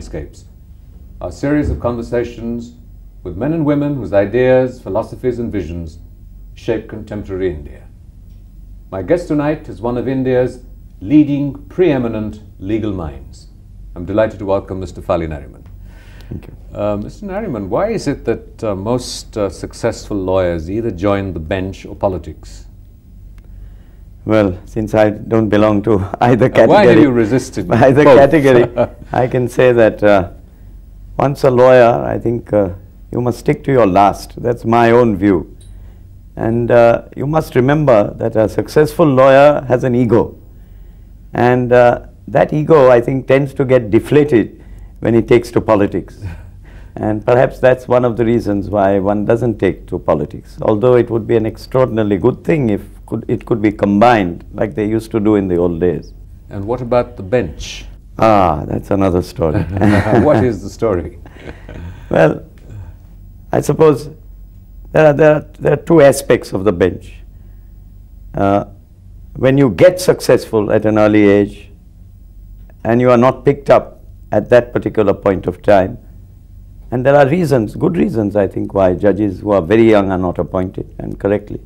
Mindscapes, our series of conversations with men and women whose ideas, philosophies, and visions shape contemporary India. My guest tonight is one of India's leading preeminent legal minds. I'm delighted to welcome Mr. Fali Nariman. Thank you. Uh, Mr. Nariman, why is it that uh, most uh, successful lawyers either join the bench or politics? Well, since I don't belong to either category, why have you resisted either both? category, I can say that uh, once a lawyer, I think uh, you must stick to your last. That's my own view. And uh, you must remember that a successful lawyer has an ego. And uh, that ego, I think, tends to get deflated when he takes to politics. And perhaps that's one of the reasons why one doesn't take to politics. Although it would be an extraordinarily good thing if could, it could be combined like they used to do in the old days. and what about the bench? Ah, that's another story. what is the story? Well, I suppose there are, there are, there are two aspects of the bench. Uh, when you get successful at an early age and you are not picked up at that particular point of time, and there are reasons, good reasons, I think, why judges who are very young are not appointed and correctly,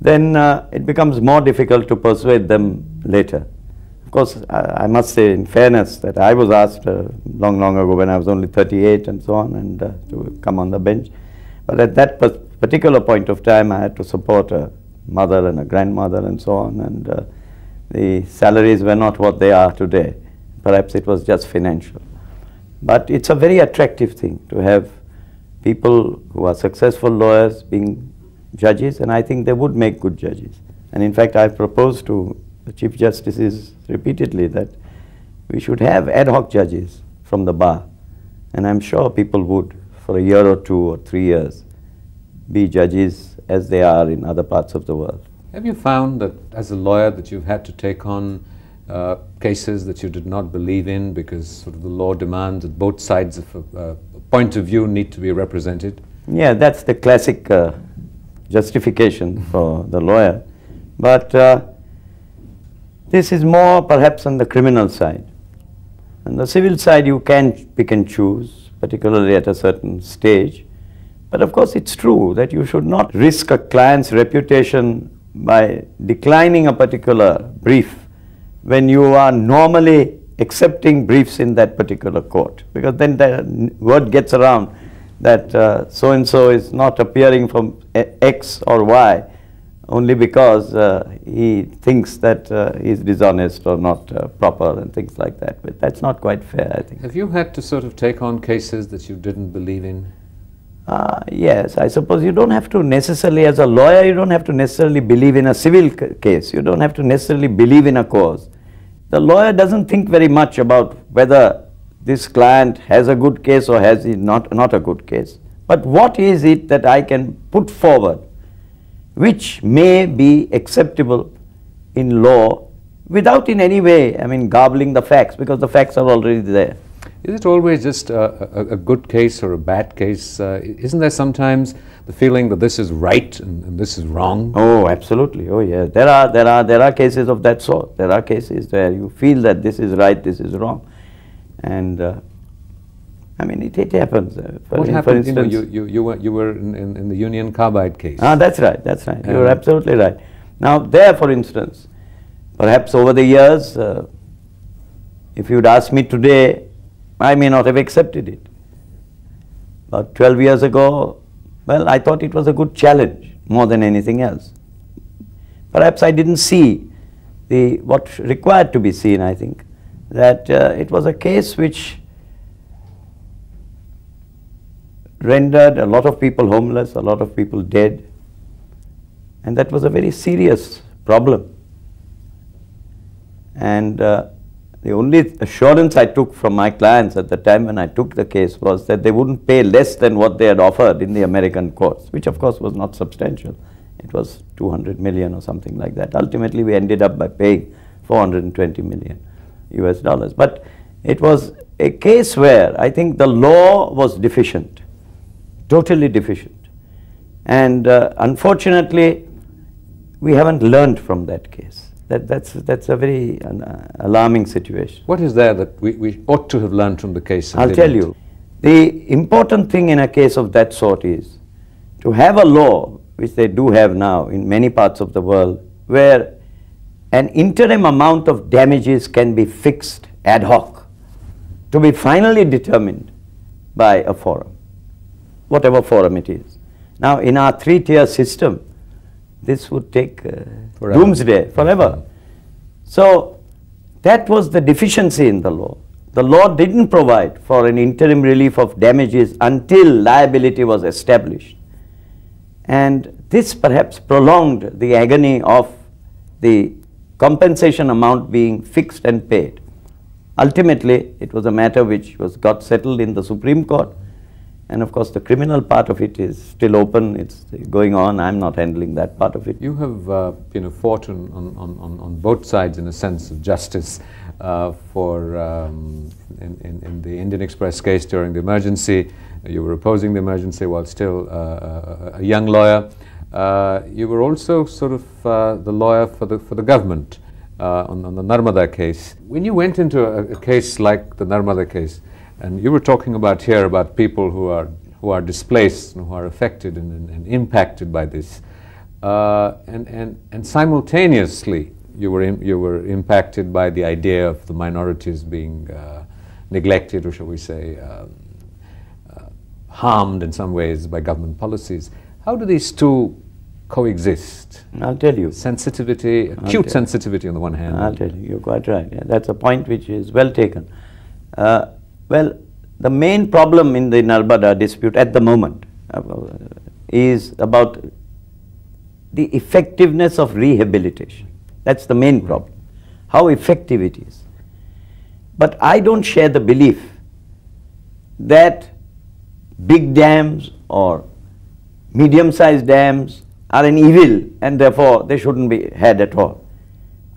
then uh, it becomes more difficult to persuade them later. Of course, I, I must say, in fairness, that I was asked uh, long, long ago when I was only 38 and so on, and uh, to come on the bench. But at that particular point of time, I had to support a mother and a grandmother and so on, and uh, the salaries were not what they are today. Perhaps it was just financial. But it's a very attractive thing to have people who are successful lawyers being judges, and I think they would make good judges. And in fact, I've proposed to the Chief Justices repeatedly that we should have ad hoc judges from the bar. And I'm sure people would, for a year or two or three years, be judges as they are in other parts of the world. Have you found that as a lawyer that you've had to take on uh, cases that you did not believe in because sort of the law demands that both sides of a, a point of view need to be represented? Yeah, that's the classic uh, justification for the lawyer. But uh, this is more perhaps on the criminal side. On the civil side, you can pick and choose, particularly at a certain stage. But of course, it's true that you should not risk a client's reputation by declining a particular brief when you are normally accepting briefs in that particular court. Because then the word gets around that so and so is not appearing from X or Y only because uh, he thinks that uh, he's dishonest or not uh, proper and things like that. But that's not quite fair, I think. Have you had to sort of take on cases that you didn't believe in? Uh, yes, I suppose you don't have to necessarily, as a lawyer, you don't have to necessarily believe in a civil c- case. You don't have to necessarily believe in a cause. The lawyer doesn't think very much about whether this client has a good case or has he not, not a good case. But what is it that I can put forward which may be acceptable in law without in any way, I mean, garbling the facts because the facts are already there. Is it always just a, a, a good case or a bad case? Uh, isn't there sometimes the feeling that this is right and, and this is wrong? Oh, absolutely. Oh, yeah. There are there are there are cases of that sort. There are cases where you feel that this is right, this is wrong, and uh, I mean it, it happens. Uh, for, What in- happened? For You, know, instance, you, you, you were, you were in, in, in the Union Carbide case. ah, that's right. That's right. You're absolutely right. Now, there, for instance, perhaps over the years, uh, if you'd asked me today, I may not have accepted it. But 12 years ago, well, I thought it was a good challenge more than anything else. Perhaps I didn't see the what required to be seen. I think that uh, it was a case which rendered a lot of people homeless, a lot of people dead, and that was a very serious problem. And uh, the only assurance I took from my clients at the time when I took the case was that they wouldn't pay less than what they had offered in the American courts, which of course was not substantial. It was 200 million or something like that. Ultimately, we ended up by paying 420 million US dollars. But it was a case where I think the law was deficient, totally deficient. And uh, unfortunately, we haven't learned from that case. that, that's, that's a very uh, alarming situation. What is there that we, we ought to have learned from the case? I'll tell you. The important thing in a case of that sort is to have a law, which they do have now in many parts of the world, where an interim amount of damages can be fixed ad hoc to be finally determined by a forum, whatever forum it is. Now, in our three tier system, this would take uh, forever. doomsday, forever. So, that was the deficiency in the law. The law didn't provide for an interim relief of damages until liability was established. And this perhaps prolonged the agony of the compensation amount being fixed and paid. Ultimately, it was a matter which was got settled in the Supreme Court and of course, the criminal part of it is still open. It's going on. I'm not handling that part of it. You have, uh, you know, fought on, on, on, on both sides in a sense of justice uh, for um, in, in, in, the Indian Express case during the emergency. You were opposing the emergency while still uh, a young lawyer. Uh, you were also sort of uh, the lawyer for the for the government uh, on, on the Narmada case. When you went into a, a case like the Narmada case, and you were talking about here about people who are, who are displaced and who are affected and, and, and impacted by this. Uh, and, and, and simultaneously, you were, in, you were impacted by the idea of the minorities being uh, neglected, or shall we say, um, uh, harmed in some ways by government policies. How do these two coexist? I'll tell you. Sensitivity, acute sensitivity on the one hand. I'll tell you, you're quite right. Yeah, that's a point which is well taken. Uh, well, the main problem in the Narbada dispute at the moment uh, is about the effectiveness of rehabilitation. That's the main problem, how effective it is. But I don't share the belief that big dams or medium-sized dams are an evil and therefore they shouldn't be had at all.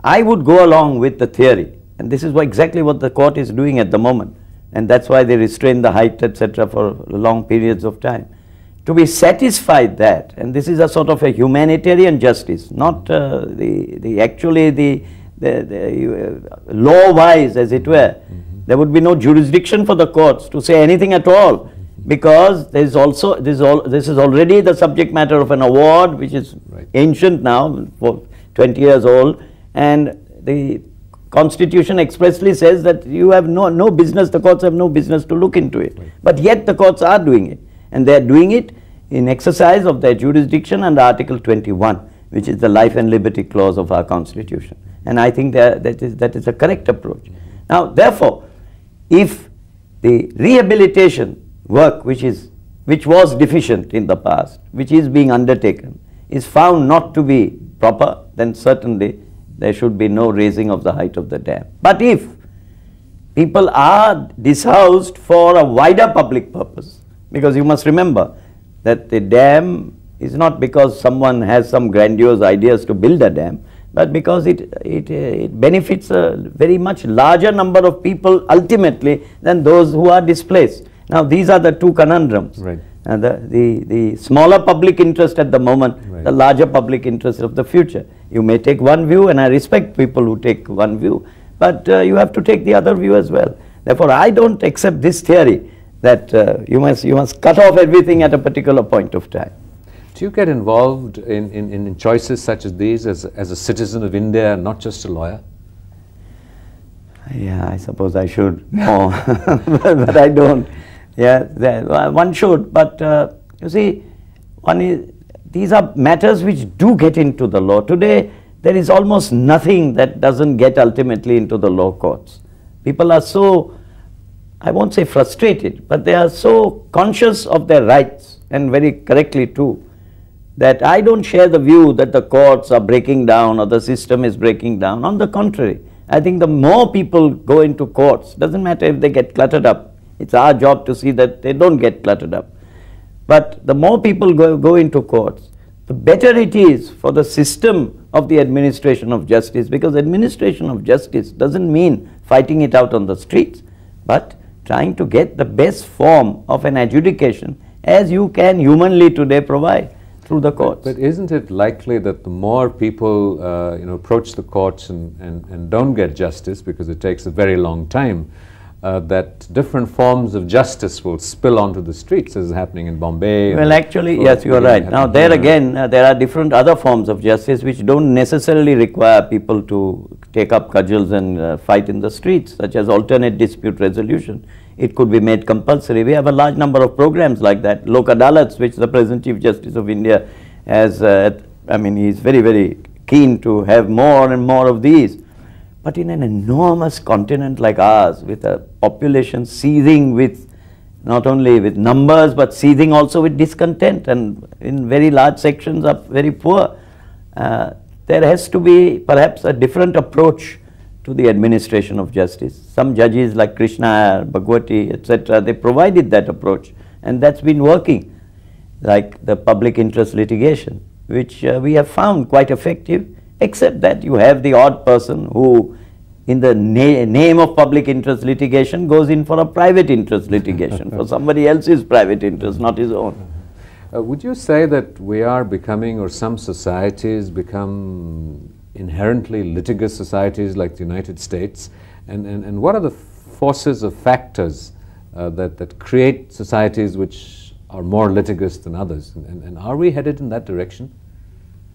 I would go along with the theory, and this is exactly what the court is doing at the moment, and that's why they restrain the height, etc., for long periods of time. To be satisfied that, and this is a sort of a humanitarian justice, not uh, the, the actually the, the, the uh, law-wise, as it were, mm -hmm. there would be no jurisdiction for the courts to say anything at all, because there is also this, all, this is already the subject matter of an award which is right. ancient now, for 20 years old, and the Constitution expressly says that you have no, no business, the courts have no business to look into it. Right. But yet the courts are doing it. And they are doing it in exercise of their jurisdiction under Article 21, which is the life and liberty clause of our Constitution. And I think that, that, is, that is a correct approach. Now, therefore, if the rehabilitation work which is which was deficient in the past, which is being undertaken, is found not to be proper, then certainly there should be no raising of the height of the dam. But if people are dishoused for a wider public purpose, because you must remember that the dam is not because someone has some grandiose ideas to build a dam, but because it, it, it benefits a very much larger number of people ultimately than those who are displaced. Now these are the two conundrums. Right. Uh, the, the, the smaller public interest at the moment, right. the larger public interest of the future. You may take one view and I respect people who take one view, but uh, you have to take the other view as well. Therefore, I don't accept this theory that uh, you, must, you must cut off everything at a particular point of time. Do you get involved in, in, in choices such as these as, as a citizen of India, not just a lawyer? Yeah, I suppose I should more, but I don't. Yeah, one should, but uh, you see, one is, these are matters which do get into the law. Today, there is almost nothing that doesn't get ultimately into the law courts. People are so, I won't say frustrated, but they are so conscious of their rights, and very correctly too, that I don't share the view that the courts are breaking down or the system is breaking down. On the contrary, I think the more people go into courts, doesn't matter if they get cluttered up, it's our job to see that they don't get cluttered up. But the more people go, go into courts, the better it is for the system of the administration of justice because administration of justice doesn't mean fighting it out on the streets, but trying to get the best form of an adjudication as you can humanly today provide through the courts. But isn't it likely that the more people uh, you know, approach the courts and, and, and don't get justice because it takes a very long time, uh, that different forms of justice will spill onto the streets as is happening in Bombay? Well, actually, yes, you are right. Now, there again, uh, there are different other forms of justice which don't necessarily require people to take up cudgels and uh, fight in the streets, such as alternate dispute resolution. It could be made compulsory. We have a large number of programs like that. Lok Adalats, which the present Chief Justice of India has, uh, I mean, he is very, very keen to have more and more of these. But in an enormous continent like ours, with a population seething with not only with numbers but seething also with discontent and in very large sections are very poor, uh, there has to be perhaps a different approach to the administration of justice. Some judges like Krishna, Bhagwati, etc., they provided that approach and that's been working like the public interest litigation, which uh, we have found quite effective except that you have the odd person who in the na name of public interest litigation goes in for a private interest litigation for somebody else's private interest, not his own. Uh, would you say that we are becoming, or some societies become inherently litigious societies like the United States? And, and, and what are the forces or factors uh, that, that create societies which are more litigious than others? And, and are we headed in that direction?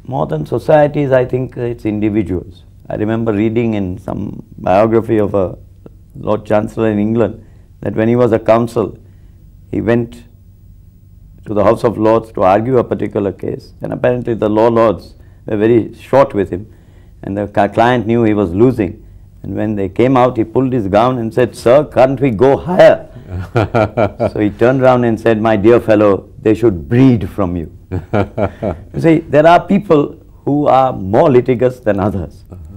More than societies, I think it's individuals. I remember reading in some biography of a Lord Chancellor in England that when he was a counsel, he went to the House of Lords to argue a particular case. And apparently the law lords were very short with him. And the client knew he was losing. And when they came out, he pulled his gown and said, Sir, can't we go higher? so he turned around and said, My dear fellow, they should breed from you. you see, there are people who are more litigious than others. Uh -huh.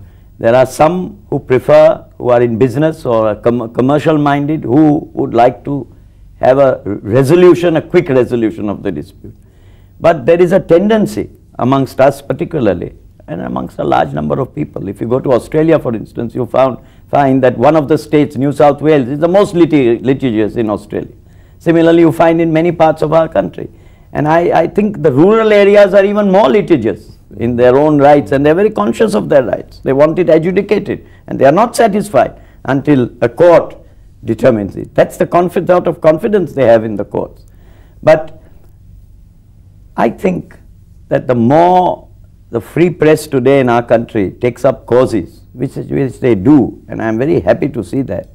There are some who prefer, who are in business or com commercial minded, who would like to have a resolution, a quick resolution of the dispute. But there is a tendency amongst us particularly and amongst a large number of people. If you go to Australia, for instance, you found, find that one of the states, New South Wales, is the most litigious in Australia. Similarly, you find in many parts of our country. And I, I think the rural areas are even more litigious in their own rights and they are very conscious of their rights. They want it adjudicated and they are not satisfied until a court determines it. That's the out of confidence they have in the courts. But I think that the more the free press today in our country takes up causes, which, which they do, and I am very happy to see that,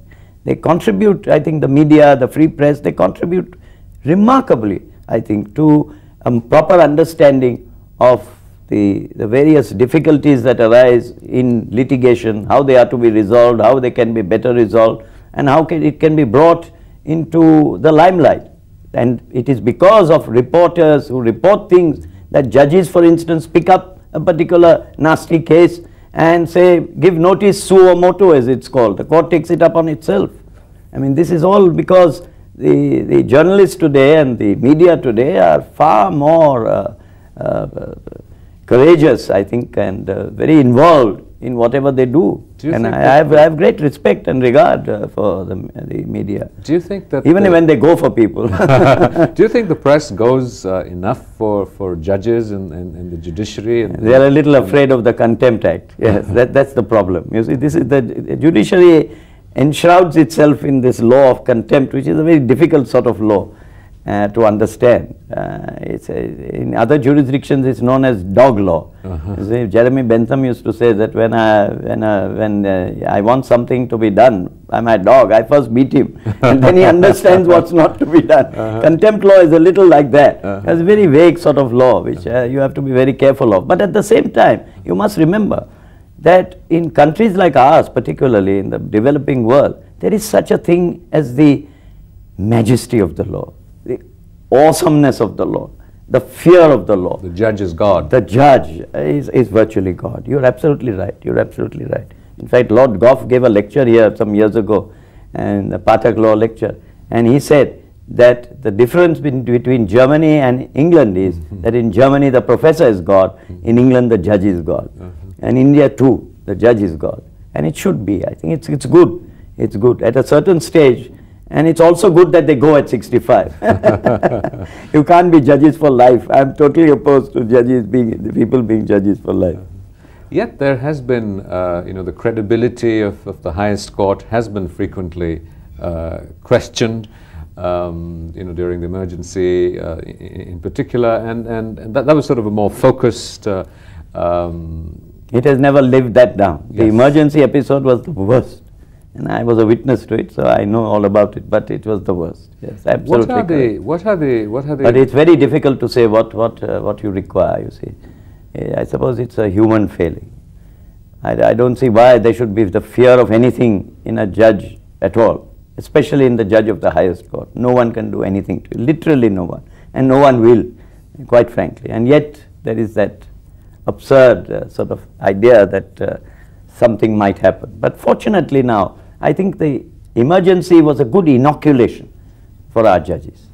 they contribute, I think the media, the free press, they contribute remarkably, I think, to a proper understanding of the, the various difficulties that arise in litigation, how they are to be resolved, how they can be better resolved, and how can, it can be brought into the limelight. And it is because of reporters who report things that judges, for instance, pick up a particular nasty case and say, give notice suo as it's called. The court takes it upon itself. I mean, this is all because the, the journalists today and the media today are far more uh, uh, courageous, I think, and uh, very involved in whatever they do. Do and I, I, have, I have great respect and regard uh, for the, the media. Do you think that... Even the when they go for people. do you think the press goes uh, enough for, for judges and, and, and the judiciary? And they are a little afraid of the Contempt Act. Yes, that, that's the problem. You see, this is the, the judiciary enshrouds itself in this law of contempt, which is a very difficult sort of law uh, to understand. Uh, it's a, in other jurisdictions, it's known as dog law. Uh-huh. Jeremy Bentham used to say that when I when I, when uh, I want something to be done by my dog, I first beat him, and then he understands what's not to be done. Uh-huh. Contempt law is a little like that. Uh-huh. It's a very vague sort of law, which uh, you have to be very careful of. But at the same time, you must remember that in countries like ours, particularly in the developing world, there is such a thing as the majesty of the law awesomeness of the law, the fear of the law. The judge is God. The judge is, is virtually God. You're absolutely right. You're absolutely right. In fact, Lord Goff gave a lecture here some years ago, and the Pathak Law lecture, and he said that the difference between Germany and England is mm-hmm. that in Germany the professor is God, in England the judge is God, uh-huh. and India too, the judge is God. And it should be. I think it's, it's good. It's good. At a certain stage, And it's also good that they go at 65. you can't be judges for life. I'm totally opposed to judges being, the people being judges for life. Yet there has been, uh, you know, the credibility of, of, the highest court has been frequently uh, questioned, um, you know, during the emergency uh, in, in, particular, and, and, and that, that, was sort of a more focused. Uh, um, it has never lived that down. Yes. The emergency episode was the worst. And I was a witness to it, so I know all about it. But it was the worst. Yes, absolutely. What are the? What are the? What are the? But it's very difficult to say what what uh, what you require. You see, I suppose it's a human failing. I, I don't see why there should be the fear of anything in a judge at all, especially in the judge of the highest court. No one can do anything to you, literally no one, and no one will, quite frankly. And yet there is that absurd uh, sort of idea that uh, something might happen. But fortunately now I think the emergency was a good inoculation for our judges,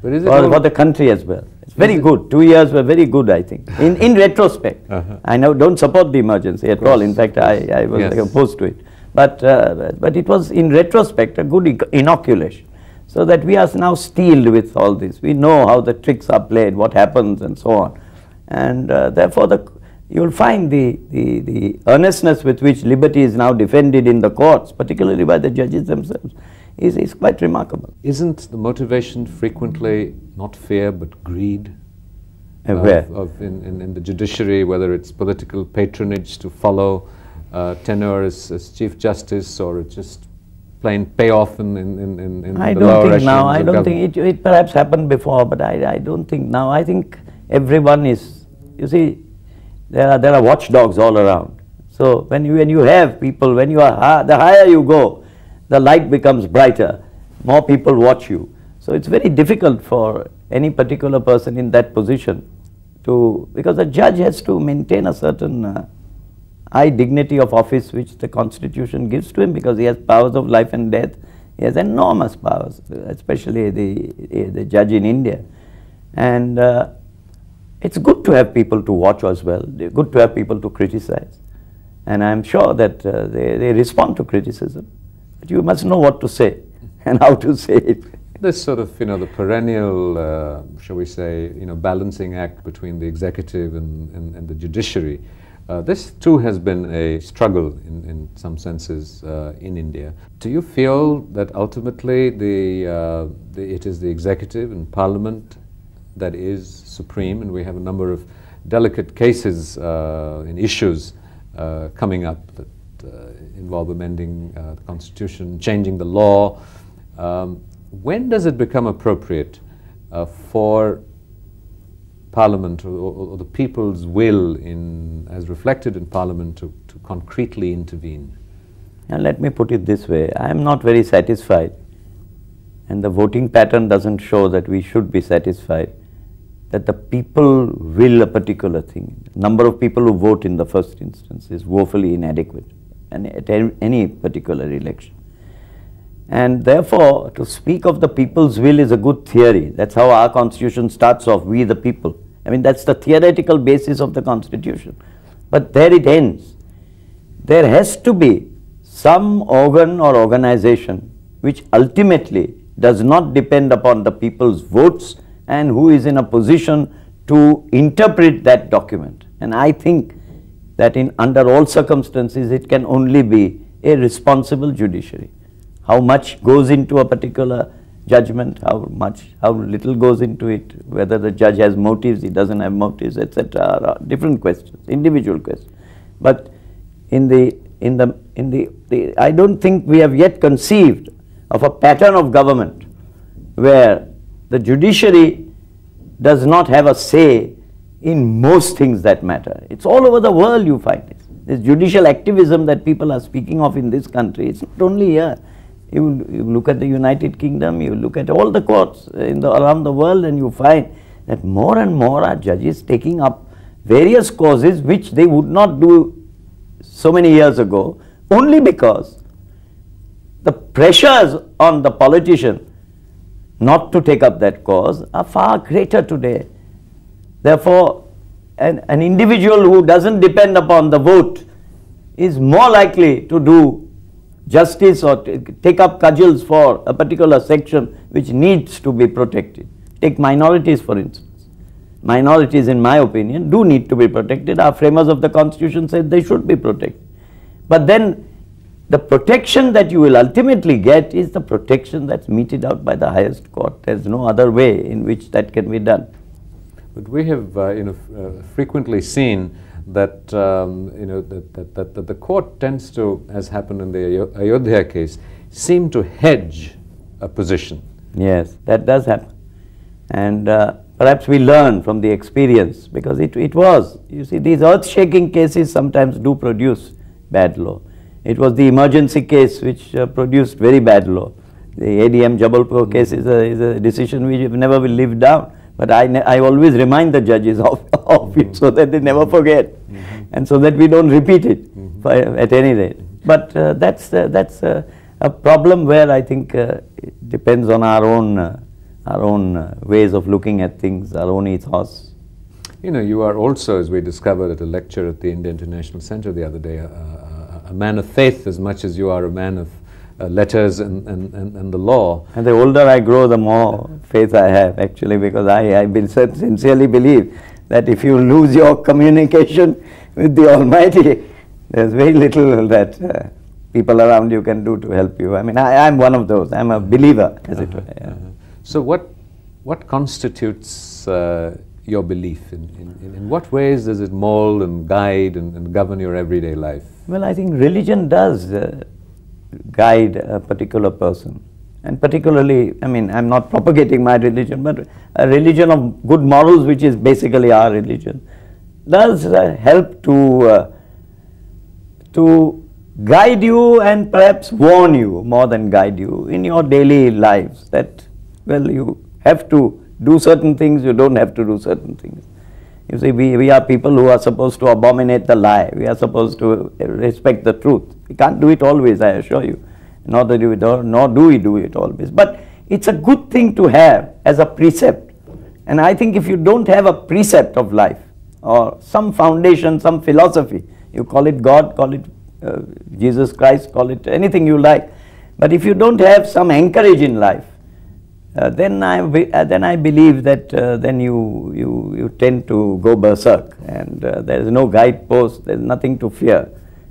for, for, the country as well. It's very good. Two years were very good, I think. In, in retrospect, uh -huh. I now don't support the emergency at all. In fact, I, I was yes. opposed to it. But, uh, but it was, in retrospect, a good inoculation. So that we are now steeled with all this. We know how the tricks are played, what happens, and so on. And uh, therefore, the you will find the, the, the earnestness with which liberty is now defended in the courts, particularly by the judges themselves, is, is quite remarkable. Isn't the motivation frequently not fear but greed? Uh, where? Of, of in, in, in, the judiciary, whether it's political patronage to follow uh, tenure as, as, Chief Justice or just plain payoff in, in, in, in I the don't think now, I don't think it, it perhaps happened before, but I, I don't think now. I think everyone is, you see, there are, there are watchdogs all around. So when you, when you have people, when you are, the higher you go, the light becomes brighter, more people watch you. So it's very difficult for any particular person in that position to, because the judge has to maintain a certain uh, high dignity of office which the constitution gives to him because he has powers of life and death. He has enormous powers, especially the, the judge in India. And uh, it's good to have people to watch as well. It's good to have people to criticize. And I'm sure that uh, they, they respond to criticism. But you must know what to say and how to say it. This sort of, you know, the perennial, uh, shall we say, you know, balancing act between the executive and, and, and the judiciary. Uh, this too has been a struggle in, in some senses uh, in India. Do you feel that ultimately the, uh, the, it is the executive and parliament that is supreme, and we have a number of delicate cases uh, and issues uh, coming up that uh, involve amending uh, the Constitution, changing the law. Um, when does it become appropriate uh, for Parliament or, or, the people's will, in, as reflected in Parliament, to, to concretely intervene? And let me put it this way I am not very satisfied, and the voting pattern doesn't show that we should be satisfied that the people will a particular thing. Number of people who vote in the first instance is woefully inadequate and at any particular election. And therefore, to speak of the people's will is a good theory. That's how our constitution starts off, we the people. I mean, that's the theoretical basis of the constitution. But there it ends. There has to be some organ or organization which ultimately does not depend upon the people's votes and who is in a position to interpret that document. And I think that in under all circumstances it can only be a responsible judiciary. How much goes into a particular judgment, how much, how little goes into it, whether the judge has motives, he doesn't have motives, etc. different questions, individual questions. But in the in the in the, the I don't think we have yet conceived of a pattern of government where the judiciary does not have a say in most things that matter. It's all over the world you find it. This judicial activism that people are speaking of in this country, it's not only here. You, you look at the United Kingdom, you look at all the courts in the, around the world and you find that more and more are judges taking up various causes which they would not do so many years ago only because the pressures on the politician not to take up that cause are far greater today. Therefore, an, an individual who doesn't depend upon the vote is more likely to do justice or take up cudgels for a particular section which needs to be protected. Take minorities for instance. Minorities in my opinion do need to be protected. Our framers of the constitution said they should be protected. But then the protection that you will ultimately get is the protection that's meted out by the highest court. There's no other way in which that can be done. But we have, uh, you know, uh, frequently seen that, um, you know, that, that, that, that, the court tends to, as happened in the Ayodhya case, seem to hedge a position. Yes, that does happen. And uh, perhaps we learn from the experience because it, it was. You see, these earth-shaking cases sometimes do produce bad law. It was the emergency case which uh, produced very bad law. The ADM Jabalpur case is a, is a decision which never will live down. But I, I always remind the judges of, of it so that they never forget mm -hmm. and so that we don't repeat it mm -hmm. at any rate. But uh, that's, uh, that's uh, a problem where I think uh, it depends on our own, uh, our own uh, ways of looking at things, our own ethos. You know, you are also, as we discovered at a lecture at the India International Center the other day, a man of faith as much as you are a man of uh, letters and, and, and, and, the law. And the older I grow, the more faith I have actually because I, I sincerely believe that if you lose your communication with the Almighty, there's very little that uh, people around you can do to help you. I mean, I, am one of those. I'm a believer, as uh -huh, it were. Yeah. -huh. So what, what constitutes uh, your belief? In, in, in what ways does it mold and guide and, and govern your everyday life? Well, I think religion does uh, guide a particular person. And particularly, I mean, I'm not propagating my religion, but a religion of good morals, which is basically our religion, does uh, help to, uh, to guide you and perhaps warn you more than guide you in your daily lives that, well, you have to do certain things, you don't have to do certain things. You see, we, we are people who are supposed to abominate the lie. We are supposed to respect the truth. We can't do it always, I assure you. Nor do we do, nor do we do it always. But it's a good thing to have as a precept. And I think if you don't have a precept of life or some foundation, some philosophy, you call it God, call it uh, Jesus Christ, call it anything you like. But if you don't have some anchorage in life, then I uh, then I believe that uh, then you you you tend to go berserk and uh, there is no guidepost there is nothing to fear.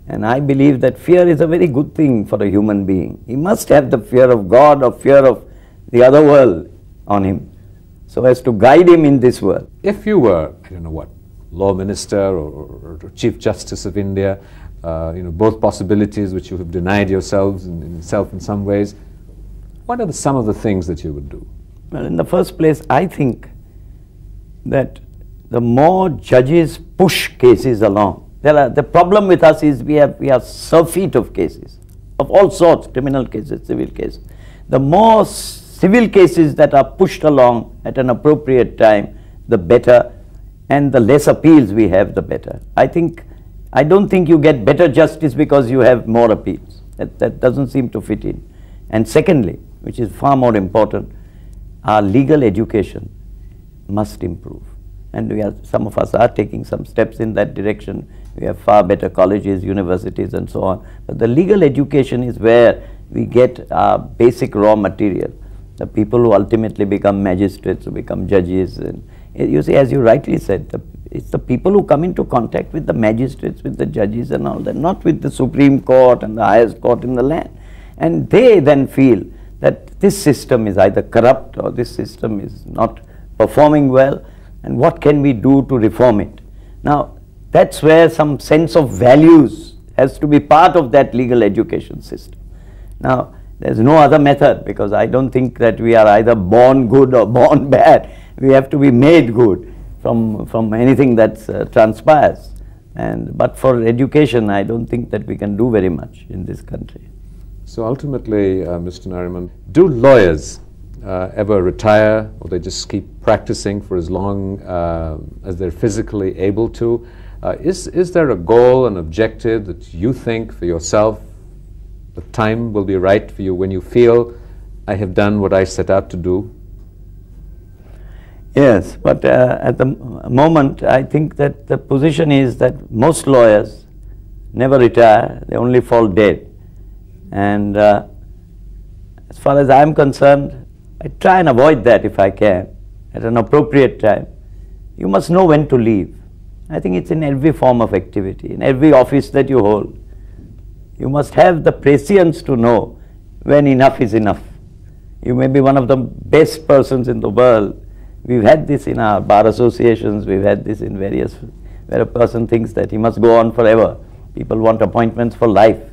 And I believe that fear is a very good thing for a human being. He must have the fear of God or fear of the other world on him. So as to guide him in this world. If you were I don't know what law minister or, or, or chief justice of India uh, you know both possibilities which you have denied yourselves in, in self in some ways what are the, some of the things that you would do? Well, in the first place, I think that the more judges push cases along, there are, the problem with us is we have, we have surfeit of cases of all sorts, criminal cases, civil cases. The more civil cases that are pushed along at an appropriate time, the better, and the less appeals we have, the better. I think, I don't think you get better justice because you have more appeals. That, that doesn't seem to fit in. And secondly, which is far more important, our legal education must improve. And we are, some of us are taking some steps in that direction. We have far better colleges, universities and so on. But the legal education is where we get our basic raw material. The people who ultimately become magistrates, who become judges. And eh, you see, as you rightly said, the, it's the people who come into contact with the magistrates, with the judges and all that, not with the Supreme Court and the highest court in the land. And they then feel that this system is either corrupt or this system is not performing well and what can we do to reform it. Now that's where some sense of values has to be part of that legal education system. Now there's no other method because I don't think that we are either born good or born bad. We have to be made good from, from anything that uh, transpires. And, but for education, I don't think that we can do very much in this country. So ultimately, uh, Mr. Nariman, do lawyers uh, ever retire or they just keep practicing for as long uh, as they're physically able to? Uh, is, is there a goal, an objective that you think for yourself, the time will be right for you when you feel, I have done what I set out to do? Yes, but uh, at the moment, I think that the position is that most lawyers never retire, they only fall dead And uh, as far as I'm concerned, I try and avoid that if I can at an appropriate time. You must know when to leave. I think it's in every form of activity, in every office that you hold. You must have the prescience to know when enough is enough. You may be one of the best persons in the world. We've had this in our bar associations, we've had this in various, where a person thinks that he must go on forever. People want appointments for life.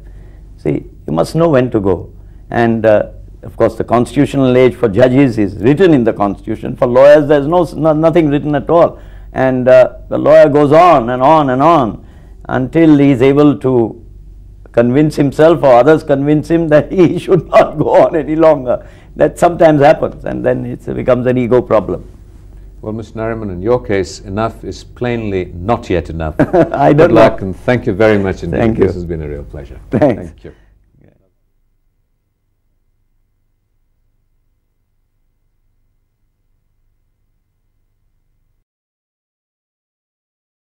See, you must know when to go. And uh, of course, the constitutional age for judges is written in the constitution. For lawyers, there's no, no nothing written at all. And uh, the lawyer goes on and on and on until he is able to convince himself or others convince him that he should not go on any longer. That sometimes happens and then it becomes an ego problem. Well, Mr. Nariman, in your case, enough is plainly not yet enough. I don't Good luck know. and thank you very much indeed. Thank you. This has been a real pleasure. Thanks. Thank you.